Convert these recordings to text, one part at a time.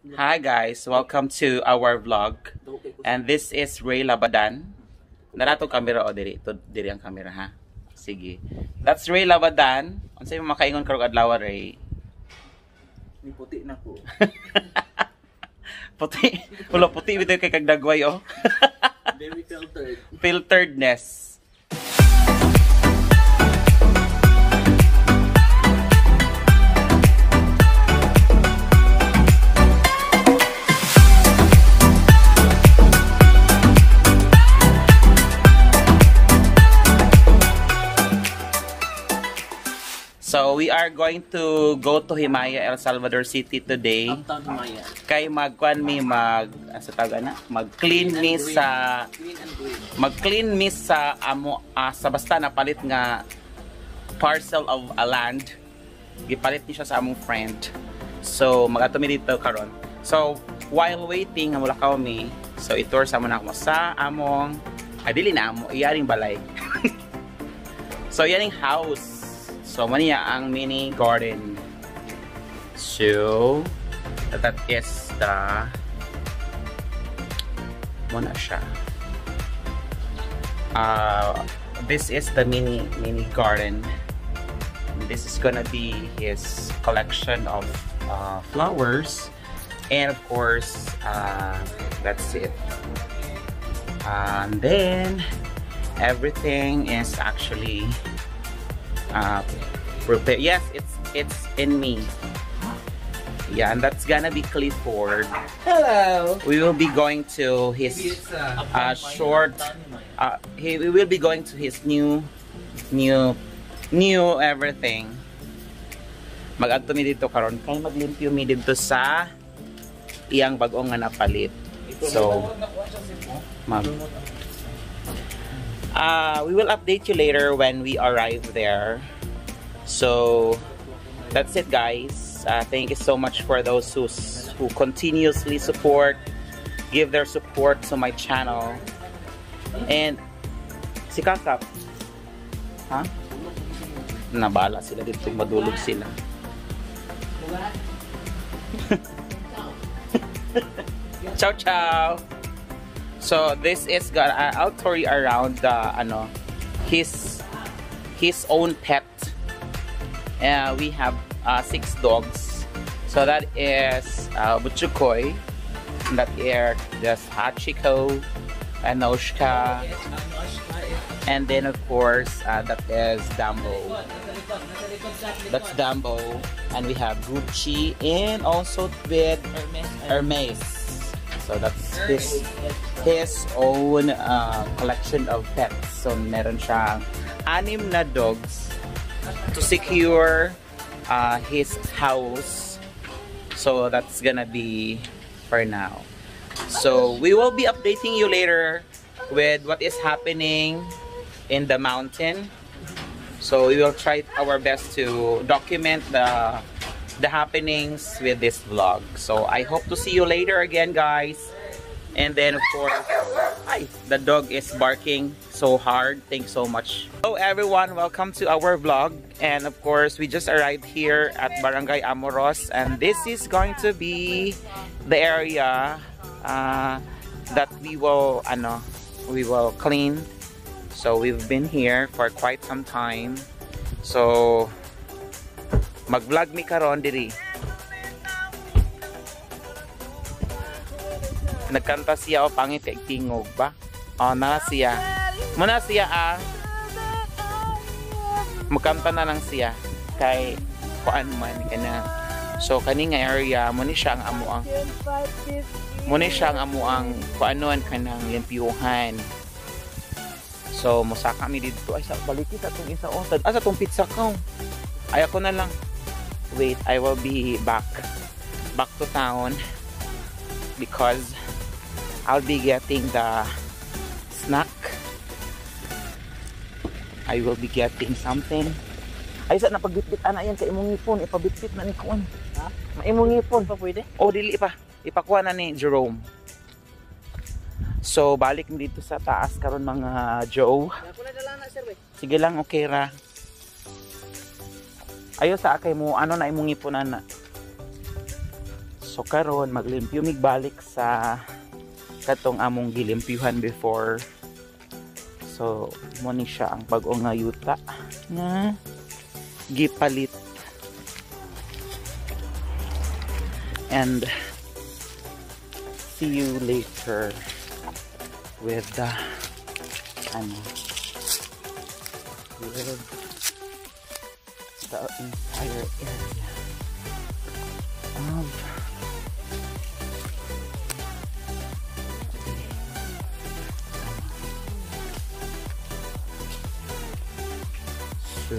Hi guys, welcome to our vlog. And this is Ray Labadan. Narato camera o diri, to diri ang camera ha. Sige. That's Ray Labadan. Unsay mo makaingon karong adlaw Ray? Ni puti na ko. puti. Wala puti bitaw kay kag dagway oh. Very filtered. Filteredness. So we are going to go to Himaya, El Salvador City today. Uptown. Kay magkuan mi mag sa tawag na mag-clean mi sa mag-clean mi sa amo ah, sa basta na palit nga parcel of a land. Gipalit ni siya sa among friend. So magato mi dito karon. So while waiting nga wala ka mi, so itour sa muna ako sa among ay dili na amo iyaring balay. so yan ang house. So maniya ang mini garden. So that is the muna siya. Uh, this is the mini mini garden. This is gonna be his collection of uh, flowers, and of course, uh, that's it. And then everything is actually uh, prepared. Yes, it's it's in me. Yeah, and that's gonna be Clifford. Hello. We will be going to his uh, uh, short uh, he we will be going to his new new new everything mag-adto mi dito karon kay maglimpyo mi dito sa iyang bag-o nga napalit so mag uh, we will update you later when we arrive there. So that's it guys. Uh, thank you so much for those who who continuously support give their support to my channel. And si Kakap ha nabala sila dito madulog sila. Ciao ciao so this is got I'll you around the ano his his own pet. Uh, we have uh, six dogs. So that is uh, Butchukoy that is just Hachiko Anoshka and then of course uh, that is Dumbo that's Dumbo and we have Gucci and also with Hermes so that's his his own uh, collection of pets. So meron siyang anim na dogs. To secure uh, his house. So that's gonna be for now. So we will be updating you later with what is happening in the mountain. So we will try our best to document the the happenings with this vlog. So i hope to see you later again guys. And then of course hi the dog is barking so hard. Thanks so much. Hello everyone. Welcome to our vlog. And of course we just arrived here at barangay amoros. And this is going to be the area uh, that we will ano we will clean. So we've been here for quite some time. So mag vlog mi karon diri. Nagkanta siya o pangit kay tingog ba? O na siya. Muna siya ah. Magkanta na lang siya kay kuan man kana so kani nga area mo ni siya ang amuang mo ni siya ang amuang kuanon kanang limpyuhan so musaka mi dito. Ay sa balik kita tong isa oh. Asa tong pizza ka ay ako na lang wait I will be back back to town because I'll be getting the snack. I will be getting something. Ay, sa napagbitbit ana yan kay imong ngipon, ipabitbit na ni kuan. Ha? Maimong ngipon. Pa pwede? O dili pa. Ipakuha na ni Jerome. So balik dito sa taas karon mga Joe. Sige lang, okay ra. Ayo sa akay mo, ano na imong ipunan na. So karon maglimpyo migbalik sa katong among gilimpyuhan before. So mo ni siya ang bag-o nga yuta nga gipalit. And see you later with the ano with the entire area. Of so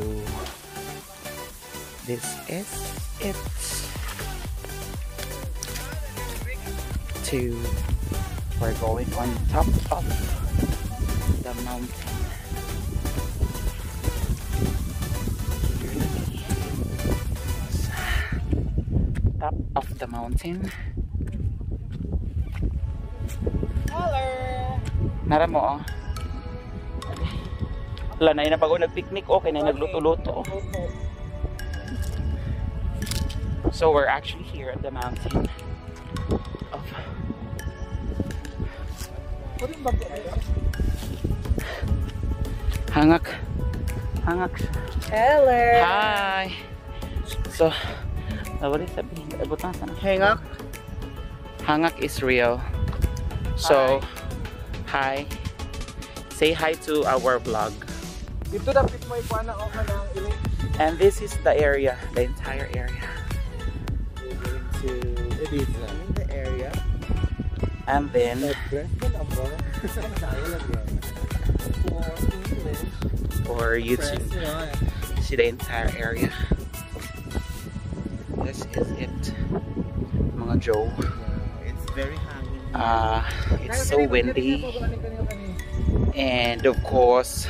this is it. To we're going on top of the mountain mountain Hello! Nara mo oh. Wala na yun na nag-picnic okay na yun nagluto-luto. So we're actually here at the mountain of Hangak. Hangak. Hello! Hi. So, nawali sabihin. Abutan sana. Hangak? Hangak is real. So, hi. Say hi to our vlog. Dito dapat mo ikuha na ako ng ilik. And this is the area, the entire area. We're going to Ibiza. In the area. And then, President of Tayo lang yan. For English. for you to see the entire area. This is it, mga Joe. It's very. Uh, it's so windy. And of course,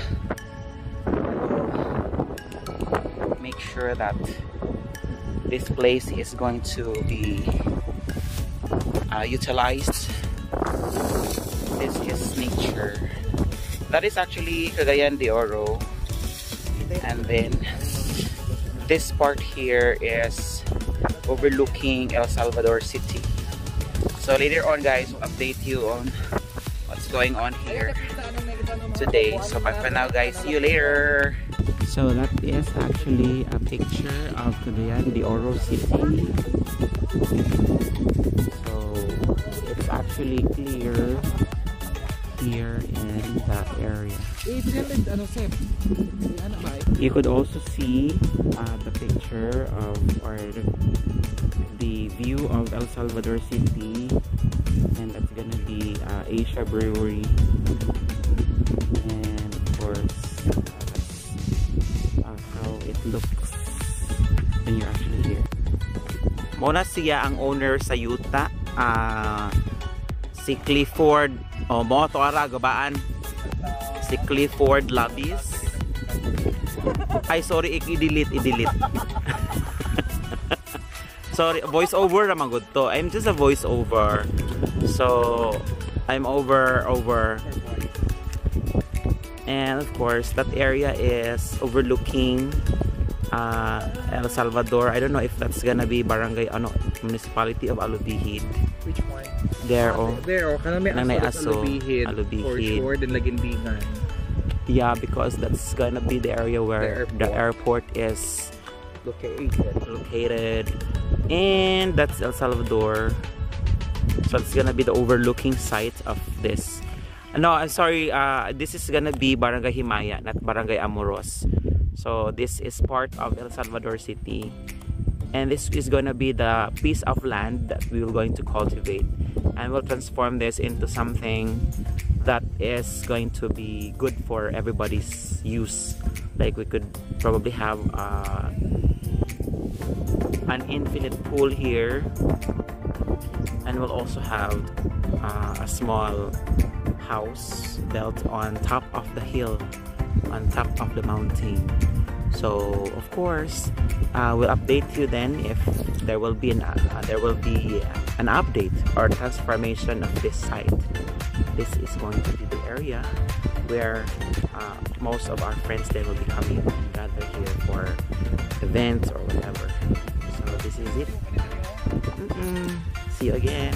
make sure that this place is going to be uh, utilized. This is nature. That is actually Cagayan de Oro. And then this part here is overlooking El Salvador City. So later on guys, we'll update you on what's going on here today. So but for now guys, see you later. So that is actually a picture of Cagayan de Oro City. So it's actually clear here in that area. ano, Sep? Ano ba? You could also see uh, the picture of or the view of El Salvador City and that's gonna be uh, Asia Brewery and of course uh, how it looks when you're actually here Muna siya ang owner sa Utah uh, si Clifford o mo to ara gabaan. Si Clifford Labis. Ay sorry i-delete i-delete. Sorry voice over naman good to. I'm just a voice over so I'm over over. And of course that area is overlooking uh, El Salvador. I don't know if that's gonna be barangay ano municipality of Alubihid Which one? there oh There, oh. Kanang may Nang aso. Alubihid. alubihid. For sure, din lagindingan. yeah because that's gonna be the area where The the airport is Located. located and that's El Salvador so it's gonna be the overlooking site of this no I'm sorry uh, this is gonna be Barangay Himaya not Barangay Amoros so this is part of El Salvador City and this is gonna be the piece of land that we are going to cultivate. And we'll transform this into something that is going to be good for everybody's use. Like we could probably have uh, an infinite pool here. And we'll also have uh, a small house built on top of the hill on top of the mountain so of course uh, we'll update you then if there will be an uh, there will be an update or transformation of this site this is going to be the area where uh, most of our friends then will be coming and gather here for events or whatever so this is it Mm-mm. See you again.